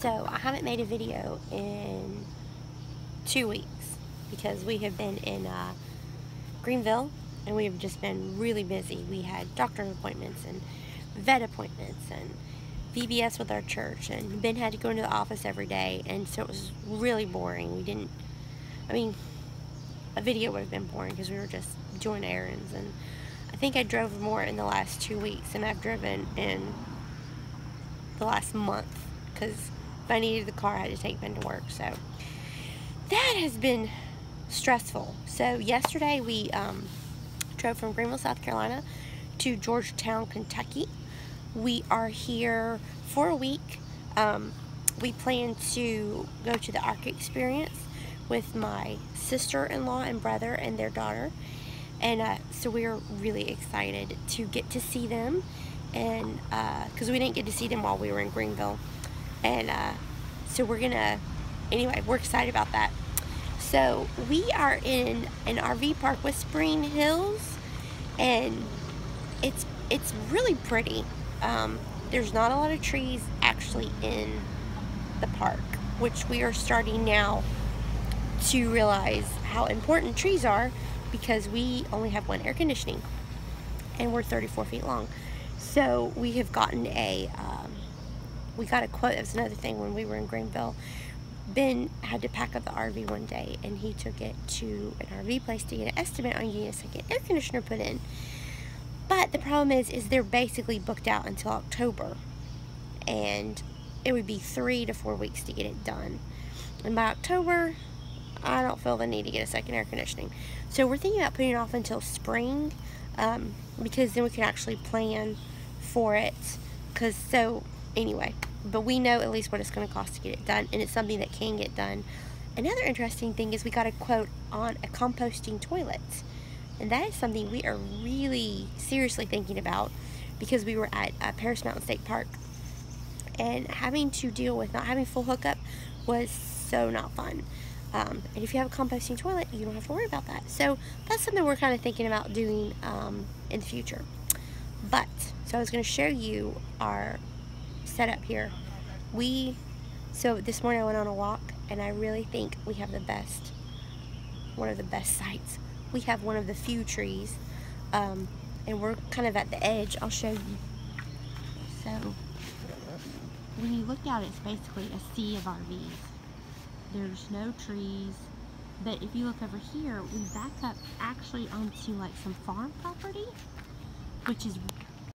So I haven't made a video in two weeks because we have been in uh, Greenville and we have just been really busy. We had doctor appointments and vet appointments and VBS with our church and Ben had to go into the office every day and so it was really boring. We didn't, I mean, a video would have been boring because we were just doing errands and I think I drove more in the last two weeks than I've driven in the last month because if I needed the car I had to take Ben to work so. That has been stressful. So yesterday we um, drove from Greenville South Carolina to Georgetown Kentucky. We are here for a week. Um, we plan to go to the Ark experience with my sister-in-law and brother and their daughter. And uh, so we are really excited to get to see them. And because uh, we didn't get to see them while we were in Greenville and uh, so we're gonna anyway we're excited about that so we are in an RV park Whispering Hills and it's it's really pretty um, there's not a lot of trees actually in the park which we are starting now to realize how important trees are because we only have one air conditioning and we're 34 feet long. So we have gotten a, um, we got a quote, that's another thing when we were in Greenville. Ben had to pack up the RV one day and he took it to an RV place to get an estimate on getting a second air conditioner put in. But the problem is, is they're basically booked out until October. And it would be three to four weeks to get it done. And by October, I don't feel the need to get a second air conditioning. So we're thinking about putting it off until spring um, because then we can actually plan for it. Because so, anyway, but we know at least what it's going to cost to get it done and it's something that can get done. Another interesting thing is we got a quote on a composting toilet. And that is something we are really seriously thinking about because we were at uh, Paris Mountain State Park and having to deal with not having full hookup was so not fun. Um, and if you have a composting toilet, you don't have to worry about that. So that's something we're kind of thinking about doing um, in the future. But, so I was going to show you our setup here. We, so this morning I went on a walk and I really think we have the best, one of the best sites. We have one of the few trees um, and we're kind of at the edge. I'll show you. So, when you look out, it's basically a sea of RVs there's no trees but if you look over here we back up actually onto like some farm property which is